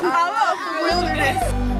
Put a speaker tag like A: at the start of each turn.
A: Power of the wilderness.